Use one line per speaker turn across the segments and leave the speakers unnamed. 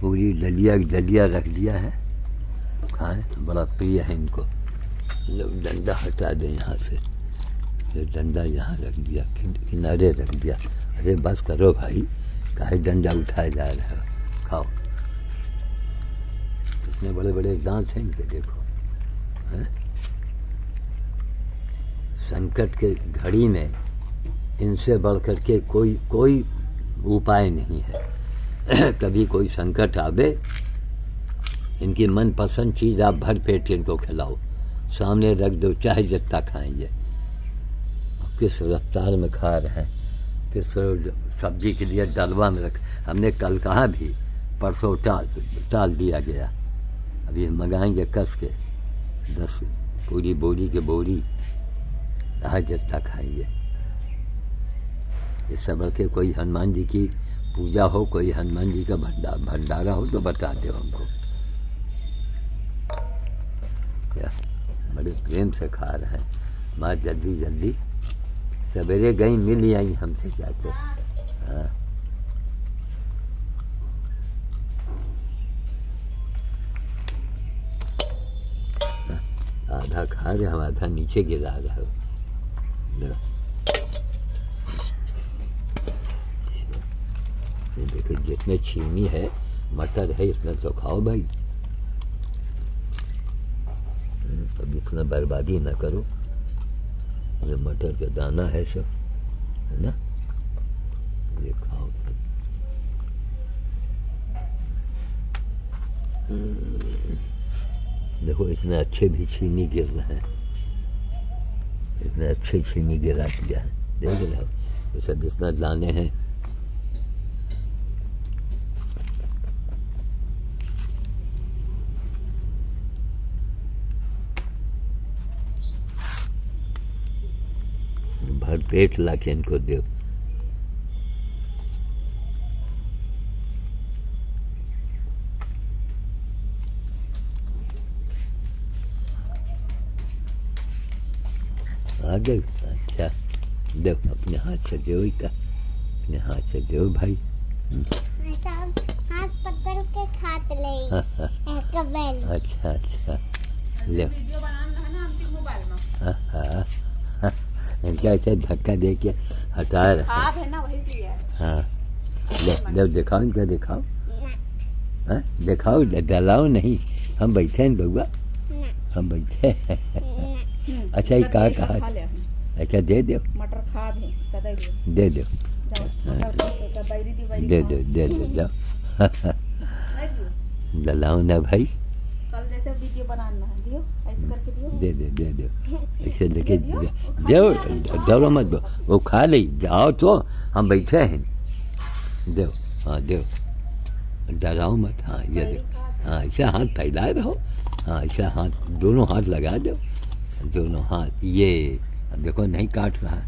पूरी दलिया दलिया रख दिया है। खाएँ बड़ा प्रिय है इनको। लोग डंडा हटा दें यहाँ से। ये डंडा यहाँ रख दिया किनारे रख दिया। अरे बस करो भाई, काहे डंडा उठाए जा रहा है? खाओ। इतने बड़े बड़े दांत हैं इनके, देखो। है? संकट के घड़ी में इनसे बढ़ कर के कोई कोई उपाय नहीं है। कभी कोई संकट आवे, इनकी मनपसंद चीज़ आप भर पेट इनको खिलाओ। सामने रख दो चाहे जितना खाएँगे। किस रफ्तार में खा रहे हैं? किस सब्ज़ी के लिए डलवा में रख? हमने कल कहा भी, परसों टाल टाल दिया गया। अभी हम मंगाएँगे कस के दस पूरी बोरी के बोरी चाहे जितना खाएँगे। इस समय के कोई हनुमान जी की पूजा हो कोई हनुमान जी का भंडा भंडारा हो तो बता दो हमको। क्या? बड़े प्रेम से खा रहे हैं। माँ जल्दी जल्दी। सवेरे गई मिल आई हमसे जाके। हाँ। हाँ, आधा खा रहे हम आधा नीचे गिरा रहे हो। ये देखो, जितने छीमी है, मटर है, इसमें तो खाओ भाई। अब इतना बर्बादी ना करो। ये मटर का दाना है सब, है ना? ये खाओ। देखो, इतने अच्छे भी छीनी गिर रहे हैं। इतने अच्छे छीनी गिरा दिया है। देख ये सब इतना दाने हैं भर पेट ला के इनको दो। आ गए अच्छा दो अपने हाथ से दो का अपने हाथ से दो भाई।
हाथ पकड़ के खाते ले।
हाँ, हाँ,
एक बेल
अच्छा अच्छा। ले।
वीडियो बनाना है ना हमके मोबाइल में।
हाँ, हाँ, इनका ऐसे धक्का दे के हटा रहा
आप है ना वही है
हाँ ले दिखाओ इनका दिखाओ हाँ दिखाओ डलाओ नहीं हम बैठे हैं बउआ हम बैठे हैं अच्छा ये कहा कहा
खा ले हम।
अच्छा दे दो
मटर खा दे दे
दे दो
दे
दो जाओ डलाओ ना भाई
कल जैसे वीडियो बनाना है दियो ऐसे करके दियो।
दे दे दे दो। ऐसे लेके दो। डरो मत दो वो खा ले जाओ तो हम बैठे हैं। दो हाँ दो डराओ मत हाँ ये दो। हाँ ऐसे हाथ फैलाए रहो। हाँ ऐसे हाथ दोनों हाथ लगा दो। दोनों हाथ ये। अब देखो नहीं काट रहा।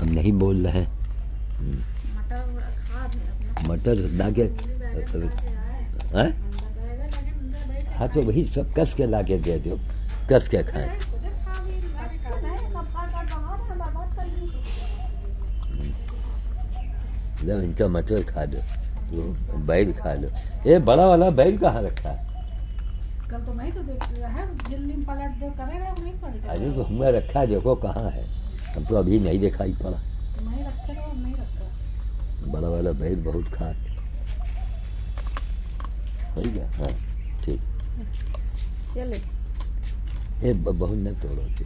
हम नहीं बोल रहे। हैं
मटर
मटर ला के हाँ तो वही सब कस के ला के दे दो कस के खाए। लो इनका मटर खा दो वो बैल खा लो। ये बड़ा वाला बैल कहाँ रखा? है
कल तो मैं तो देख लिया है में पलट दे करे रहे नहीं पलटे
अरे तो हमें रखा है देखो कहाँ है। हम तो अभी नहीं दिखाई पड़ा।
नहीं रखे रहो नहीं रखा।
बड़ा वाला बैल बहुत खा। हो गया हाँ ठीक। ये बहुत न तोड़ो थे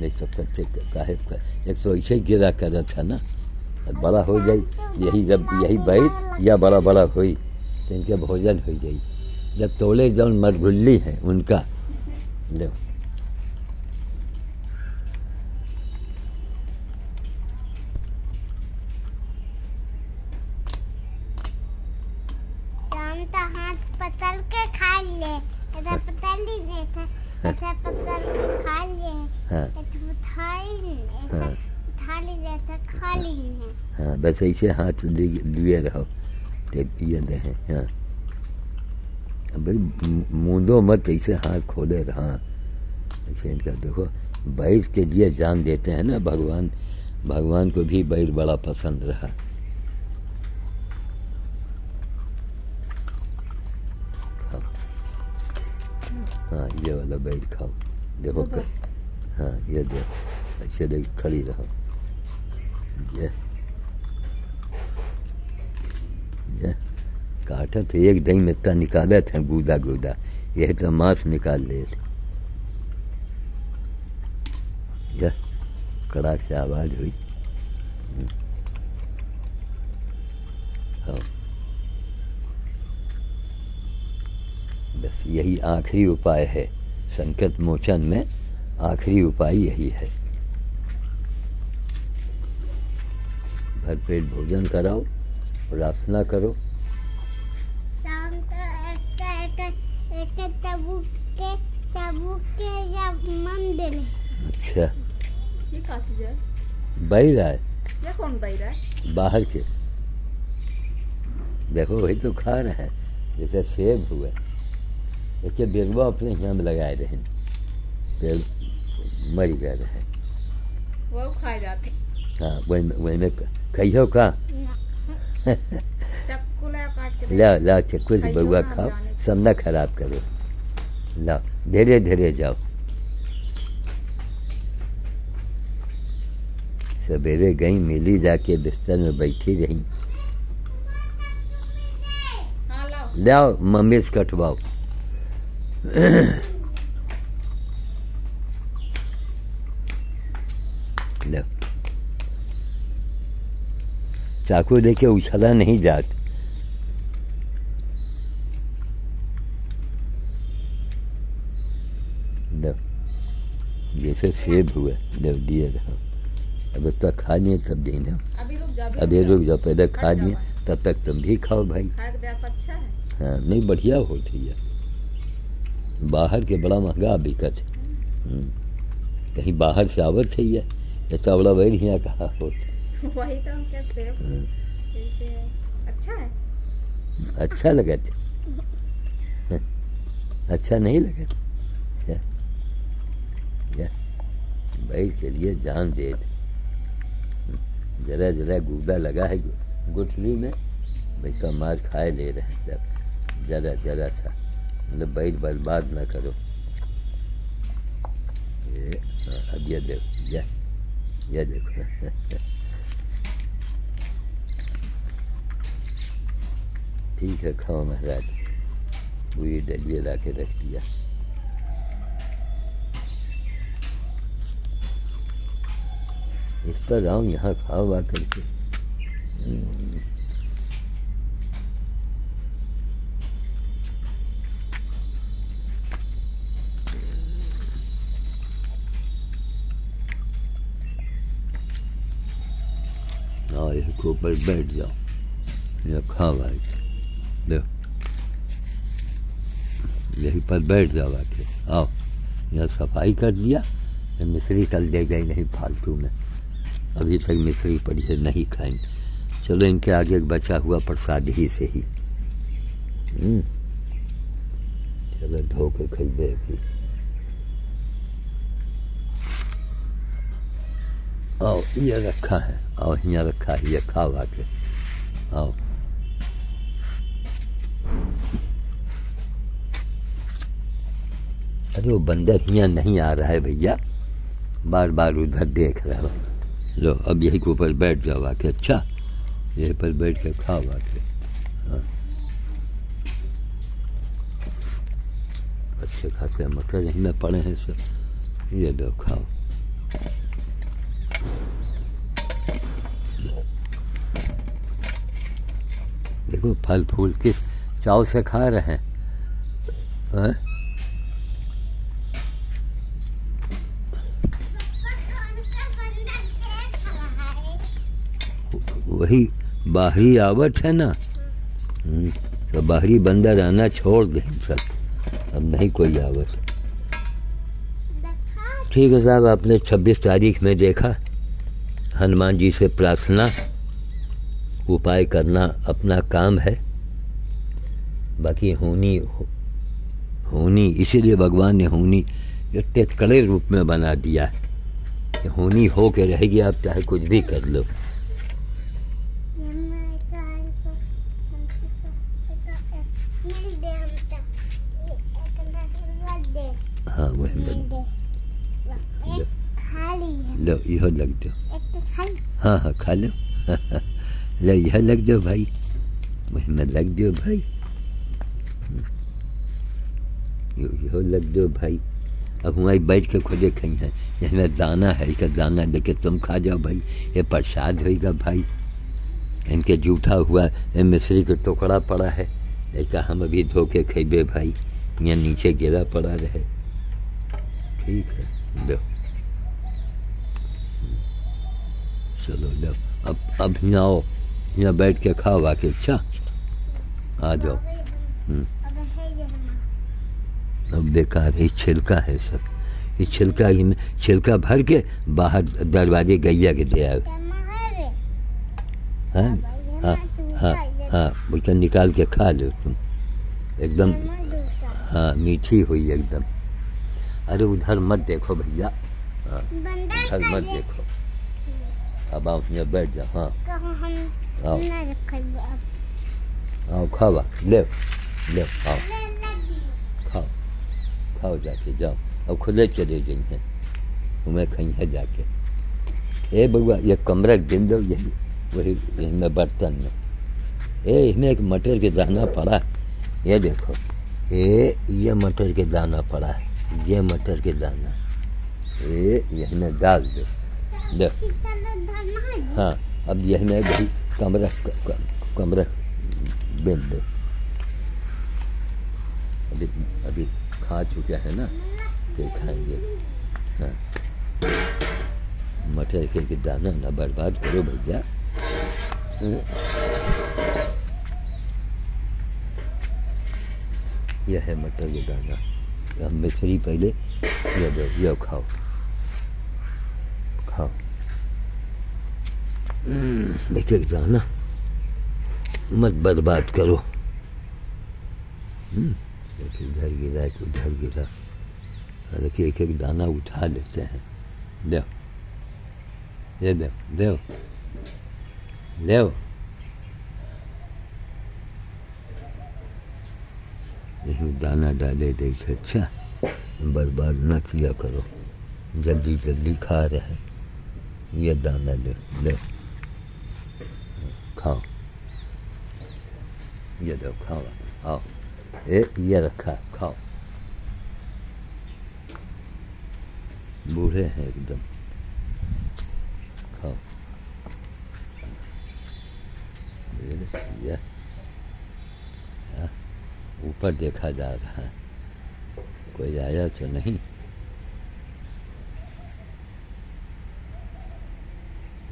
नहीं तो कच्चे काहे एक तो ऐसे ही गिरा कर था ना। बड़ा हो जाए, यही जब यही बैठ, या बड़ा बड़ा हुई तो इनके भोजन हो जाए। जब तोले जौन मरघुल्ली है उनका। लो।
तो हाथ पकड़ के खा लिए। ऐसा पकड़ लीजिए था ऐसा पकड़ के खा लिए।
हाँ।
ऐसा उठा ही ऐसा
हाँ।
उठा लीजिए था खा लिए
हाँ। बस ऐसे हाथ लिए रहो। ये रहे हाँ भाई मूंदो मत ऐसे हाथ खोले रहा। ऐसे इनका देखो बैर के लिए जान देते हैं ना भगवान। भगवान को भी बैर बड़ा पसंद रहा। ये वाला बैठ खाओ। देखो
उधर।
क- हाँ ये देखो अच्छे देख खड़ी रहो। ये। ये। काटा तो एक दही में इतना निकाला था गूदा गूदा। यह तो मांस निकाल लिए थे। यह कड़ाक से आवाज़ हुई। हाँ। बस यही आखिरी उपाय है। संकट मोचन में आखिरी उपाय यही है। भरपेट भोजन कराओ प्रार्थना करो।
शाम को एक एक एक तबूक के तबूक के या मंदिर।
अच्छा।
ये का चीज़ है
बह है
ये कौन बह रहा है
बाहर के। देखो वही तो खा रहे हैं। जैसे सेब हुए। देखिए बेरुआ अपने यहाँ में लगाए रहे पेड़ मर गए रहे
वो खाए जाते
हाँ। वही वही में
ले काट के।
ला ला चक्कू से बउआ खाओ। सब न खराब करो। ला धीरे धीरे जाओ। सवेरे गई मिली जाके बिस्तर में बैठी रही।
हाँ लाओ।
लाओ मम्मी से कटवाओ। लो। चाकू देके उछला नहीं जात। जैसे सेब हुआ लो दिए रहो। अब तक खा लिए तब देना
अभी रुक जा
अभी रुक जाओ पहले खा लिए तब तक तुम भी खाओ भाई।
अच्छा है।
हाँ नहीं बढ़िया होती है बाहर के बड़ा महँगा बिकत है हम्म, कहीं बाहर से आवत है ये ये चावड़ा बैठ यहाँ कहा हो?
वही तो हम क्या
हम्म,
अच्छा है।
अच्छा लगत अच्छा नहीं लगत क्या क्या बैठ के लिए जान दे दे। जरा जरा गूदा लगा है गुठली में। भाई का मार खाए ले रहे हैं सब। जरा जरा सा। मतलब बैठ बर्बाद ना करो। हाँ, अब ये देखो ये ये देखो। ठीक है खाओ महाराज। पूरी डलिए ला के रख दिया। इस पर आओ यहाँ खाओ आ करके हम्म। आओ इसके ऊपर बैठ जाओ। ये खा भाई। लो। यहीं पर बैठ जाओ आके। आओ। यहाँ सफ़ाई कर दिया ये मिश्री कल दे गई नहीं फालतू में। अभी तक मिश्री पड़ी है, नहीं खाएँगे चलो इनके आगे एक बचा हुआ प्रसाद ही से ही। हम्म। चलो धो के खरीदे अभी आओ ये रखा है आओ यहाँ रखा है, ये खाओ आके आओ अरे वो बंदर यहाँ नहीं आ रहा है भैया। बार बार उधर देख रहा है। लो, अब यही के ऊपर बैठ जाओ आके अच्छा? यहीं पर बैठ के खाओ आके। हाँ। अच्छे खासे मटर यहीं में पड़े हैं सब। ये दो खाओ। देखो फल फूल किस चाव से खा रहे हैं। हाँ? वही बाहरी आवट है ना? हम्म, तो बाहरी बंदर आना छोड़ दें सब। अब नहीं कोई आवट। ठीक है साहब आपने 26 तारीख में देखा। हनुमान जी से प्रार्थना। उपाय करना अपना काम है। बाकी होनी होनी इसीलिए भगवान ने होनी इतने कड़े रूप में बना दिया है। कि होनी हो के रहेगी आप चाहे कुछ भी कर लो। हाँ वही लग इहो लग दो।
तो
हाँ हाँ खा लो। लो यह लग दो भाई। वही में लग दो भाई। यो इहो लग दो भाई। अब वहीं बैठ के खुदे खाई हैं। इसमें दाना है इसका दाना लेके तुम खा जाओ भाई। ये प्रसाद होएगा भाई। इनके जूठा हुआ ये मिश्री के टुकड़ा पड़ा है। ऐसा हम अभी धो के खेबे भाई। यहाँ नीचे गिरा पड़ा रहे। ठीक है लो चलो लो अब अब यहाँ आओ। यहाँ बैठ के खाओ आके अच्छा? आ जाओ। हम्म।
अब
बेकार है छिलका है सब। ये छिलका में छिलका भर के बाहर दरवाजे गैया के दे
कैमा है?
हाँ हाँ हाँ उसका निकाल के खा लो तुम। एकदम हाँ मीठी हुई एकदम। अरे उधर मत देखो भैया। हाँ उधर मत देखो। अब आप यहाँ बैठ जाओ हाँ। आओ खाओ ले ले आओ खाओ खाओ जाके जाओ अब खुले चले जाइए कहीं है जाके ए बउआ ये कमरा गिन दो यही वही बर्तन में ए इसमें एक मटर के दाना पड़ा है ये देखो ये ये मटर के दाना पड़ा है ये मटर के दाना ये यही में डाल दो
है
हाँ अब यही मैं वही कमरा कमरा बिन दो अभी अभी खा चुके हैं ना, फिर खाएँगे। हाँ। मटर के दाना ना बर्बाद करो भैया। यह है मटर के दाना। हम मिश्री पहले, ये दो, ये खाओ। खाओ। एक एक दाना मत बर्बाद करो। हम्म, इधर गिरा एक उधर गिरा। हालाँकि एक एक दाना उठा लेते हैं। दो ये दो दो दो इसमें दाना डाले दे के अच्छा। बर्बाद न किया करो। जल्दी जल्दी खा रहे ये दाना ले ले। खाओ ये खाओ खाओ बूढ़े हैं एकदम खाओ ऊपर देखा जा रहा है कोई आया तो नहीं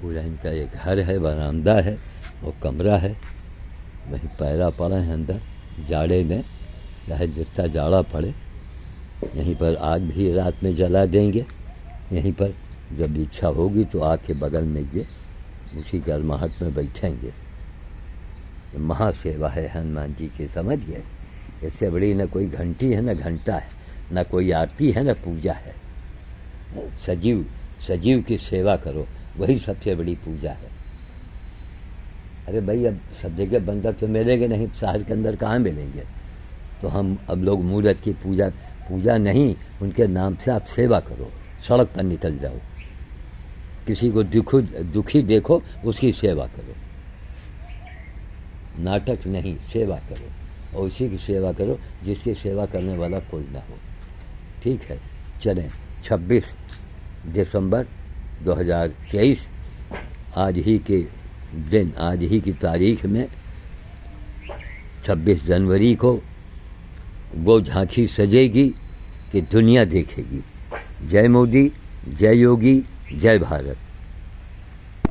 पूरा इनका ये घर है, बरामदा है और कमरा है। वहीं पैरा पड़े हैं अंदर, जाड़े में चाहे जितना जाड़ा पड़े। यहीं पर आग भी रात में जला देंगे। यहीं पर जब इच्छा होगी तो आग के बगल में ये, उसी गर्माहट में बैठेंगे। महासेवा है हनुमान जी की समझिए इससे बड़ी न कोई घंटी है, न घंटा है, न कोई आरती है, न पूजा है। सजीव सजीव की सेवा करो, वही सबसे बड़ी पूजा है। अरे भाई, अब सब जगह बंदर तो मिलेंगे नहीं, शहर के अंदर कहाँ मिलेंगे? तो हम अब लोग मूर्त की पूजा पूजा नहीं, उनके नाम से आप सेवा करो, सड़क पर निकल जाओ। किसी को दुख, दुखी देखो, उसकी सेवा करो। नाटक नहीं, सेवा करो, और उसी की सेवा करो, जिसकी सेवा करने वाला कोई ना हो। ठीक है, चलें 26 दिसंबर 2023 आज ही के दिन, आज ही की तारीख में 26 जनवरी को वो झांकी सजेगी कि दुनिया देखेगी। जय मोदी, जय योगी, जय भारत।